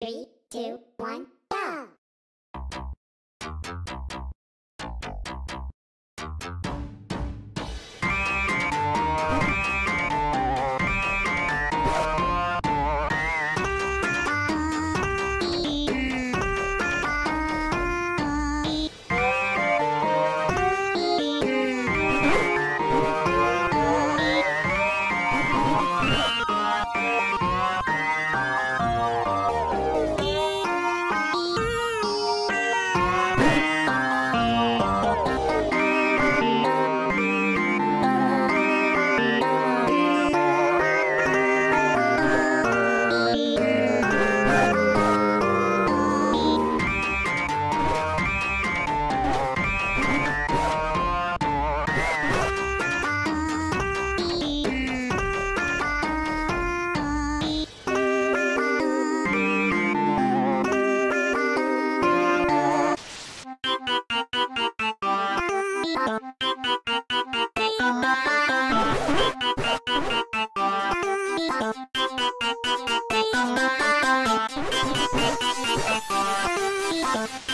Three, two, one. いいぞ。